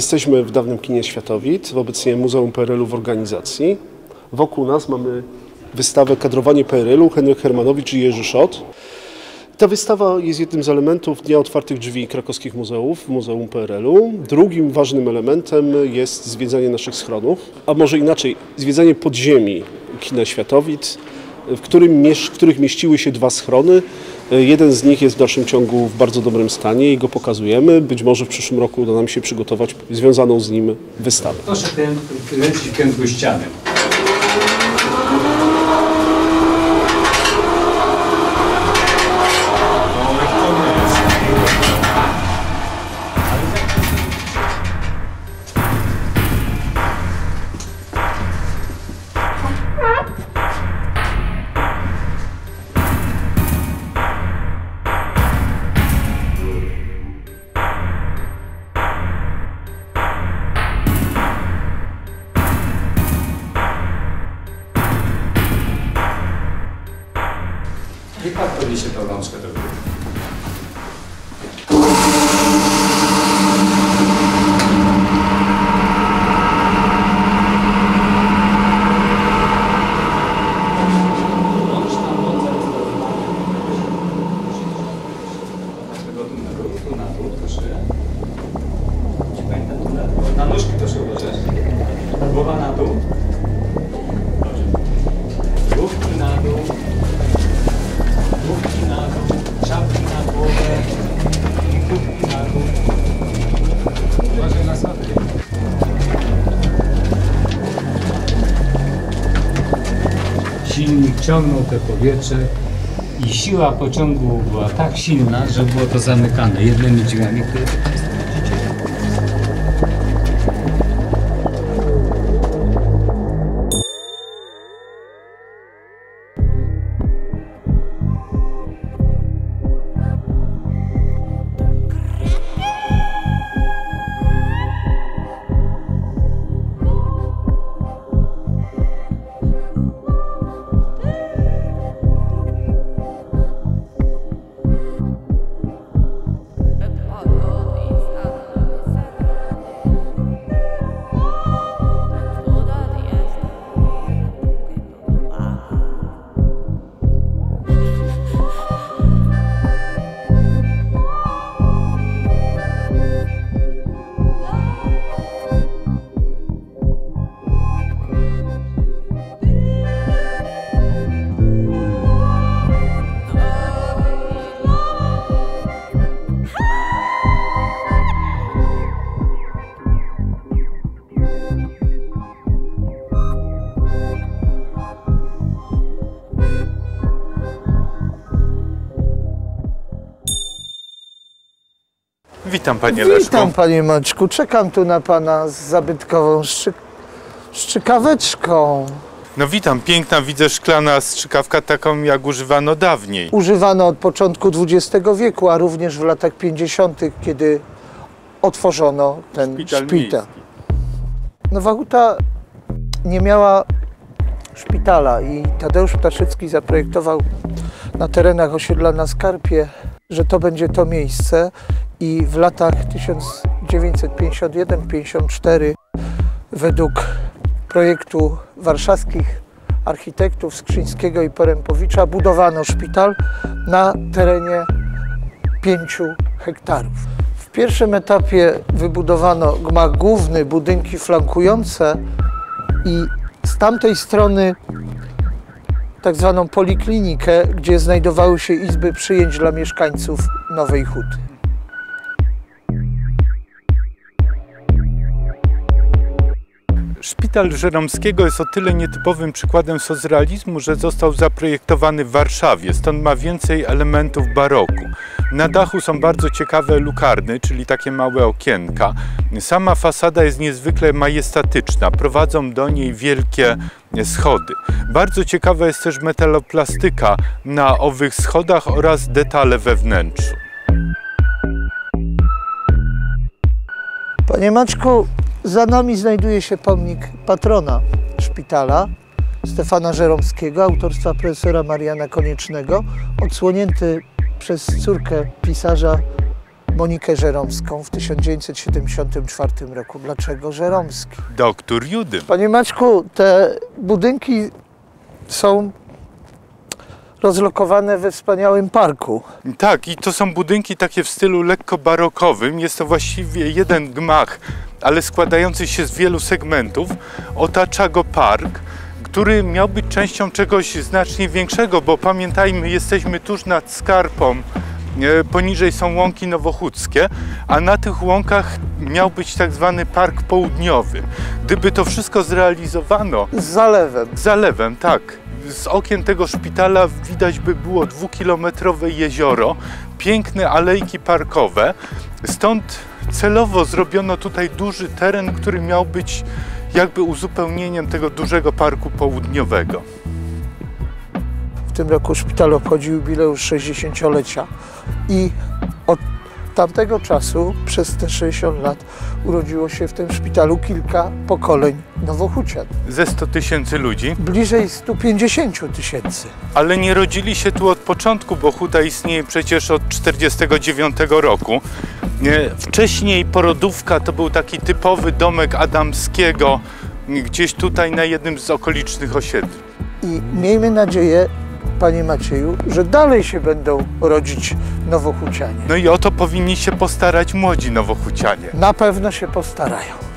Jesteśmy w dawnym kinie Światowit, w obecnie Muzeum PRL-u w organizacji. Wokół nas mamy wystawę Kadrowanie PRL-u, Henryk Hermanowicz i Jerzy Szot. Ta wystawa jest jednym z elementów Dnia Otwartych Drzwi krakowskich muzeów, Muzeum PRL-u. Drugim ważnym elementem jest zwiedzanie naszych schronów, a może inaczej, zwiedzanie podziemi kina Światowit, w, którym, w których mieściły się dwa schrony. Jeden z nich jest w dalszym ciągu w bardzo dobrym stanie i go pokazujemy. Być może w przyszłym roku uda nam się przygotować związaną z nim wystawę. Proszę kręcić kręgły ściany. ekonomska trgovina. Silnik ciągnął te powietrze i siła pociągu była tak silna, że było to zamykane jednymi drzwiami, które Witam panie Leszku. Witam panie Maćku, czekam tu na pana z zabytkową szczyk... szczykaweczką. No witam, piękna widzę szklana strzykawka taką jak używano dawniej. Używana od początku XX wieku, a również w latach 50., kiedy otworzono ten Szpital szpital. Huta nie miała szpitala i Tadeusz Ptaszycki zaprojektował na terenach osiedla na Skarpie, że to będzie to miejsce i w latach 1951-54 według projektu warszawskich architektów Skrzyńskiego i Porępowicza budowano szpital na terenie 5 hektarów. W pierwszym etapie wybudowano gmach główny, budynki flankujące i z tamtej strony tak zwaną poliklinikę, gdzie znajdowały się izby przyjęć dla mieszkańców Nowej Huty. Szpital Żeromskiego jest o tyle nietypowym przykładem socrealizmu, że został zaprojektowany w Warszawie, stąd ma więcej elementów baroku. Na dachu są bardzo ciekawe lukarny, czyli takie małe okienka. Sama fasada jest niezwykle majestatyczna, prowadzą do niej wielkie schody. Bardzo ciekawa jest też metaloplastyka na owych schodach oraz detale we wnętrzu. Panie Maczku, za nami znajduje się pomnik patrona szpitala Stefana Żeromskiego, autorstwa profesora Mariana Koniecznego, odsłonięty przez córkę pisarza Monikę Żeromską w 1974 roku. Dlaczego Żeromski? Doktor Judy. Panie Maćku, te budynki są rozlokowane we wspaniałym parku. Tak, i to są budynki takie w stylu lekko barokowym. Jest to właściwie jeden gmach, ale składający się z wielu segmentów. Otacza go park, który miał być częścią czegoś znacznie większego, bo pamiętajmy, jesteśmy tuż nad Skarpą. E, Poniżej są łąki nowochódzkie, a na tych łąkach miał być tak zwany park południowy. Gdyby to wszystko zrealizowano, Z zalewem. zalewem, tak. Z okien tego szpitala widać by było dwukilometrowe jezioro, piękne alejki parkowe. Stąd celowo zrobiono tutaj duży teren, który miał być jakby uzupełnieniem tego dużego parku południowego. W tym roku szpital obchodzi jubileusz 60-lecia i od tamtego czasu, przez te 60 lat, urodziło się w tym szpitalu kilka pokoleń nowochucian. Ze 100 tysięcy ludzi, Bliżej 150 tysięcy. ale nie rodzili się tu od początku, bo huta istnieje przecież od 49 roku. Nie, Wcześniej porodówka to był taki typowy domek Adamskiego, gdzieś tutaj na jednym z okolicznych osiedli. I miejmy nadzieję, Panie Macieju, że dalej się będą rodzić nowochucianie. No i o to powinni się postarać młodzi nowochucianie. Na pewno się postarają.